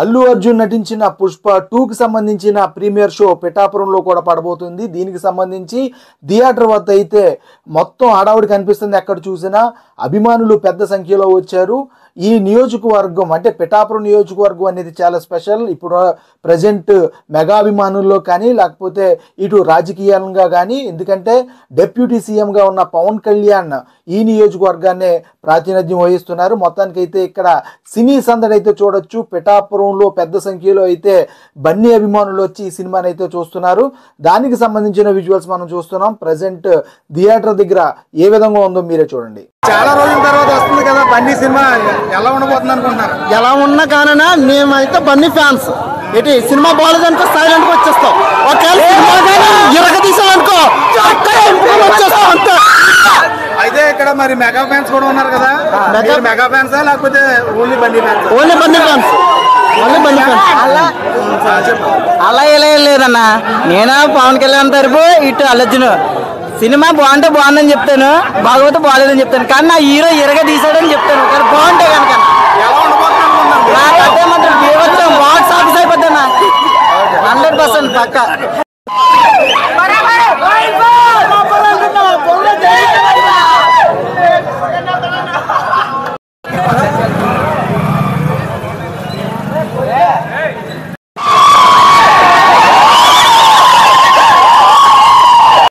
అల్లు అర్జున్ నటించిన పుష్ప టూకి సంబంధించిన ప్రీమియర్ షో పిఠాపురంలో కూడా పడబోతుంది. దీనికి సంబంధించి థియేటర్ వద్ద అయితే మొత్తం హడావుడి కనిపిస్తుంది ఎక్కడ చూసినా. అభిమానులు పెద్ద సంఖ్యలో వచ్చారు. ఈ నియోజకవర్గం అంటే పిఠాపురం నియోజకవర్గం అనేది చాలా స్పెషల్. ఇప్పుడు ప్రజెంట్ మెగా అభిమానుల్లో కానీ లేకపోతే ఇటు రాజకీయంగా కానీ ఎందుకంటే డెప్యూటీ సీఎంగా ఉన్న పవన్ కళ్యాణ్ ఈ నియోజకవర్గాన్ని ప్రాతినిధ్యం వహిస్తున్నారు. మొత్తానికి అయితే ఇక్కడ సినీ సందడి అయితే చూడొచ్చు. పిఠాపురం పిఠాపురంలో పెద్ద సంఖ్యలో అయితే బన్నీ అభిమానులు వచ్చి ఈ సినిమాని అయితే చూస్తున్నారు. దానికి సంబంధించిన విజువల్స్ మనం చూస్తున్నాం. ప్రజెంట్ థియేటర్ దగ్గర ఏ విధంగా ఉందో మీరే చూడండి. చాలా రోజుల తర్వాత వస్తుంది కదా బన్నీ సినిమా. ఎలా ఉండబోతుంది అనుకుంటున్నారు? ఎలా ఉన్నా కానన్నా మేమైతే బన్నీ ఫ్యాన్స్. ఏంటి సినిమా బాగాలేదనుకో సైలెంట్గా వచ్చేస్తాం. ఒకవేళ సినిమా కానీ ఇరగ తీసామనుకో వచ్చేస్తాం అంతే. అయితే ఇక్కడ మరి మెగా ఫ్యాన్స్ కూడా ఉన్నారు కదా. మెగా- మెగా ఫ్యాన్సా లేకపోతే only Bunny fans? Only Bunny fans only Bunny fans. అలా ఇలా లేదన్నా. నేనా పవన్ కళ్యాణ్ తరపు ఇటు అల్లర్జును. సినిమా బాగుంటే బాగుందని చెప్తాను బాగోతే బాగాలేదని చెప్తాను. కానీ నా హీరో ఇరగ తీసాడని చెప్తాను. కానీ బాగుంటే కనుక. హండ్రెడ్ పర్సెంట్ పక్క. Hey!